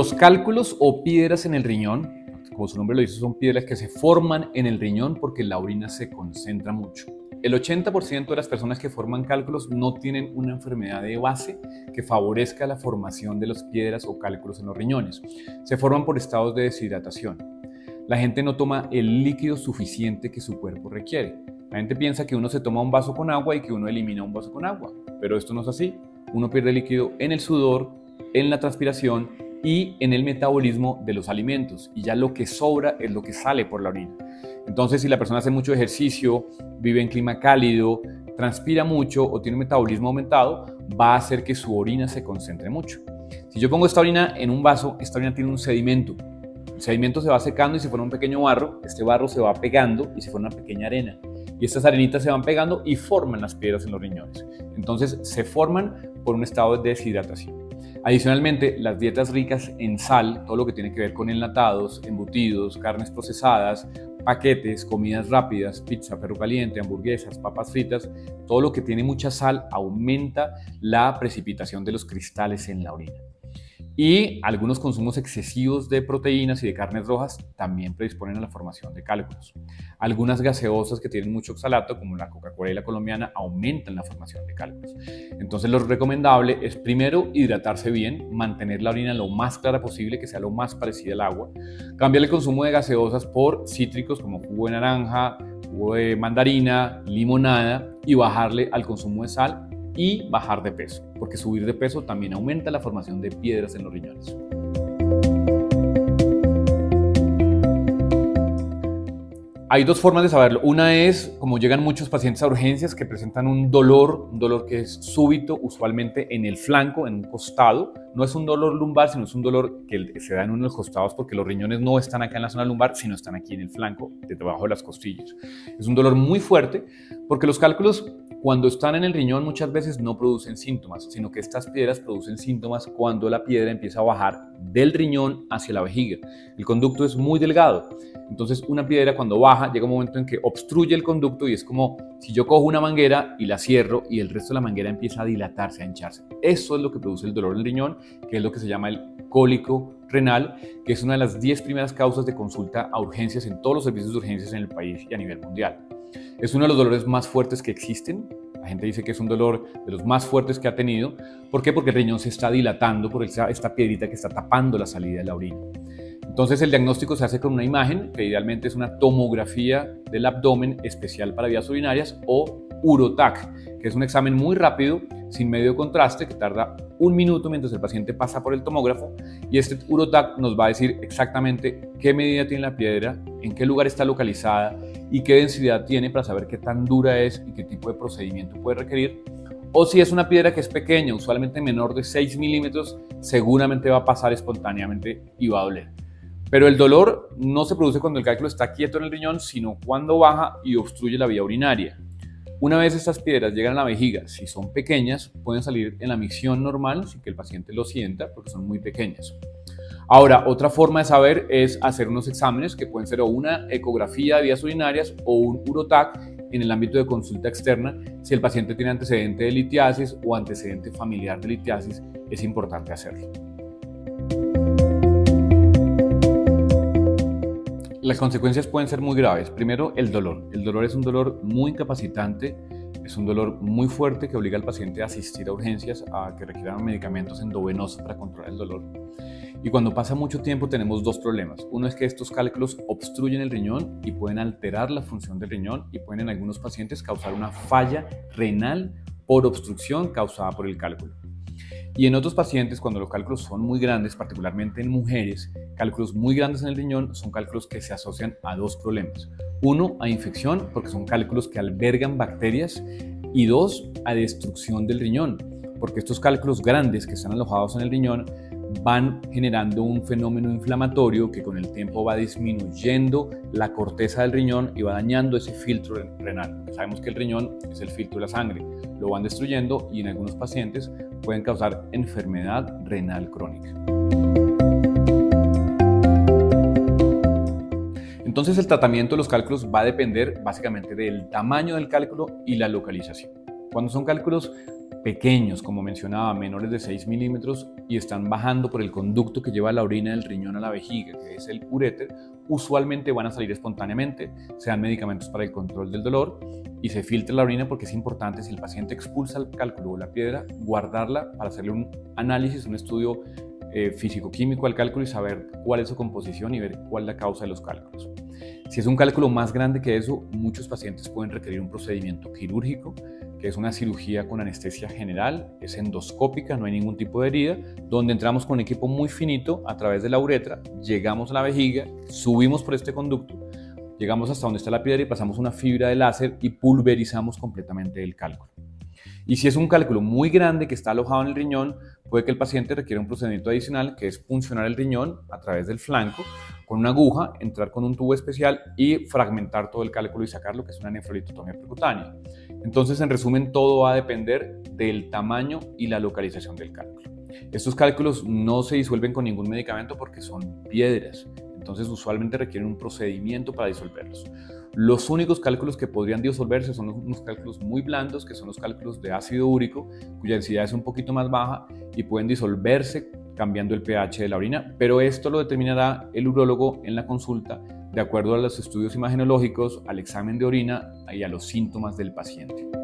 Los cálculos o piedras en el riñón, como su nombre lo dice, son piedras que se forman en el riñón porque la orina se concentra mucho. El 80% de las personas que forman cálculos no tienen una enfermedad de base que favorezca la formación de las piedras o cálculos en los riñones. Se forman por estados de deshidratación. La gente no toma el líquido suficiente que su cuerpo requiere. La gente piensa que uno se toma un vaso con agua y que uno elimina un vaso con agua, pero esto no es así. Uno pierde líquido en el sudor, en la transpiración y en el metabolismo de los alimentos. Y ya lo que sobra es lo que sale por la orina. Entonces, si la persona hace mucho ejercicio, vive en clima cálido, transpira mucho o tiene un metabolismo aumentado, va a hacer que su orina se concentre mucho. Si yo pongo esta orina en un vaso, esta orina tiene un sedimento. El sedimento se va secando y si fuera un pequeño barro, este barro se va pegando y si fuera una pequeña arena. Y estas arenitas se van pegando y forman las piedras en los riñones. Entonces se forman por un estado de deshidratación. Adicionalmente, las dietas ricas en sal, todo lo que tiene que ver con enlatados, embutidos, carnes procesadas, paquetes, comidas rápidas, pizza, perro caliente, hamburguesas, papas fritas, todo lo que tiene mucha sal aumenta la precipitación de los cristales en la orina. Y algunos consumos excesivos de proteínas y de carnes rojas también predisponen a la formación de cálculos. Algunas gaseosas que tienen mucho oxalato, como la Coca-Cola y la colombiana, aumentan la formación de cálculos. Entonces lo recomendable es primero hidratarse bien, mantener la orina lo más clara posible, que sea lo más parecida al agua. Cambiar el consumo de gaseosas por cítricos como jugo de naranja, jugo de mandarina, limonada y bajarle al consumo de sal y bajar de peso, porque subir de peso también aumenta la formación de piedras en los riñones. Hay dos formas de saberlo. Una es, como llegan muchos pacientes a urgencias que presentan un dolor, un dolor que es súbito, usualmente en el flanco, en un costado. No es un dolor lumbar, sino es un dolor que se da en uno de los costados porque los riñones no están acá en la zona lumbar, sino están aquí en el flanco, debajo de las costillas. Es un dolor muy fuerte porque los cálculos cuando están en el riñón muchas veces no producen síntomas, sino que estas piedras producen síntomas cuando la piedra empieza a bajar del riñón hacia la vejiga. El conducto es muy delgado, entonces una piedra cuando baja llega un momento en que obstruye el conducto y es como si yo cojo una manguera y la cierro y el resto de la manguera empieza a dilatarse, a hincharse. Eso es lo que produce el dolor en el riñón, que es lo que se llama el cólico renal, que es una de las 10 primeras causas de consulta a urgencias en todos los servicios de urgencias en el país y a nivel mundial. Es uno de los dolores más fuertes que existen. La gente dice que es un dolor de los más fuertes que ha tenido. ¿Por qué? Porque el riñón se está dilatando por esta piedrita que está tapando la salida de la orina. Entonces el diagnóstico se hace con una imagen, que idealmente es una tomografía del abdomen especial para vías urinarias o UROTAC, que es un examen muy rápido, sin medio contraste, que tarda un minuto mientras el paciente pasa por el tomógrafo. Y este UROTAC nos va a decir exactamente qué medida tiene la piedra, en qué lugar está localizada y qué densidad tiene para saber qué tan dura es y qué tipo de procedimiento puede requerir. O si es una piedra que es pequeña, usualmente menor de 6 milímetros, seguramente va a pasar espontáneamente y va a doler. Pero el dolor no se produce cuando el cálculo está quieto en el riñón, sino cuando baja y obstruye la vía urinaria. Una vez estas piedras llegan a la vejiga, si son pequeñas, pueden salir en la micción normal sin que el paciente lo sienta porque son muy pequeñas. Ahora, otra forma de saber es hacer unos exámenes que pueden ser una ecografía de vías urinarias o un urotac en el ámbito de consulta externa. Si el paciente tiene antecedente de litiasis o antecedente familiar de litiasis, es importante hacerlo. Las consecuencias pueden ser muy graves. Primero, el dolor. El dolor es un dolor muy incapacitante, es un dolor muy fuerte que obliga al paciente a asistir a urgencias, a que requieran medicamentos endovenosos para controlar el dolor. Y cuando pasa mucho tiempo tenemos dos problemas. Uno es que estos cálculos obstruyen el riñón y pueden alterar la función del riñón y pueden en algunos pacientes causar una falla renal por obstrucción causada por el cálculo. Y en otros pacientes, cuando los cálculos son muy grandes, particularmente en mujeres, cálculos muy grandes en el riñón son cálculos que se asocian a dos problemas. Uno, a infección, porque son cálculos que albergan bacterias. Y dos, a destrucción del riñón, porque estos cálculos grandes que están alojados en el riñón van generando un fenómeno inflamatorio que con el tiempo va disminuyendo la corteza del riñón y va dañando ese filtro renal. Sabemos que el riñón es el filtro de la sangre, lo van destruyendo y en algunos pacientes pueden causar enfermedad renal crónica. Entonces el tratamiento de los cálculos va a depender básicamente del tamaño del cálculo y la localización. Cuando son cálculos pequeños, como mencionaba, menores de 6 milímetros y están bajando por el conducto que lleva la orina del riñón a la vejiga, que es el uréter, usualmente van a salir espontáneamente, sean medicamentos para el control del dolor y se filtra la orina porque es importante si el paciente expulsa el cálculo o la piedra, guardarla para hacerle un análisis, un estudio eh, físico-químico al cálculo y saber cuál es su composición y ver cuál es la causa de los cálculos. Si es un cálculo más grande que eso, muchos pacientes pueden requerir un procedimiento quirúrgico, que es una cirugía con anestesia general, es endoscópica, no hay ningún tipo de herida, donde entramos con un equipo muy finito a través de la uretra, llegamos a la vejiga, subimos por este conducto, llegamos hasta donde está la piedra y pasamos una fibra de láser y pulverizamos completamente el cálculo. Y si es un cálculo muy grande que está alojado en el riñón, puede que el paciente requiera un procedimiento adicional que es puncionar el riñón a través del flanco con una aguja, entrar con un tubo especial y fragmentar todo el cálculo y sacarlo, que es una nefrolitotomía percutánea. Entonces, en resumen, todo va a depender del tamaño y la localización del cálculo. Estos cálculos no se disuelven con ningún medicamento porque son piedras, entonces usualmente requieren un procedimiento para disolverlos. Los únicos cálculos que podrían disolverse son unos cálculos muy blandos, que son los cálculos de ácido úrico, cuya densidad es un poquito más baja y pueden disolverse cambiando el pH de la orina, pero esto lo determinará el urólogo en la consulta de acuerdo a los estudios imagenológicos, al examen de orina y a los síntomas del paciente.